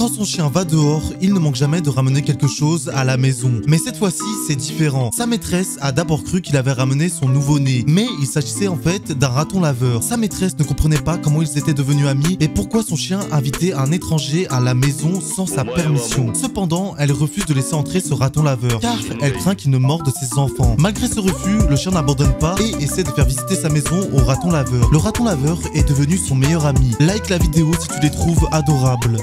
Quand son chien va dehors, il ne manque jamais de ramener quelque chose à la maison. Mais cette fois-ci, c'est différent. Sa maîtresse a d'abord cru qu'il avait ramené son nouveau-né. Mais il s'agissait en fait d'un raton laveur. Sa maîtresse ne comprenait pas comment ils étaient devenus amis et pourquoi son chien invitait un étranger à la maison sans sa permission. Cependant, elle refuse de laisser entrer ce raton laveur car elle craint qu'il ne morde ses enfants. Malgré ce refus, le chien n'abandonne pas et essaie de faire visiter sa maison au raton laveur. Le raton laveur est devenu son meilleur ami. Like la vidéo si tu les trouves adorables.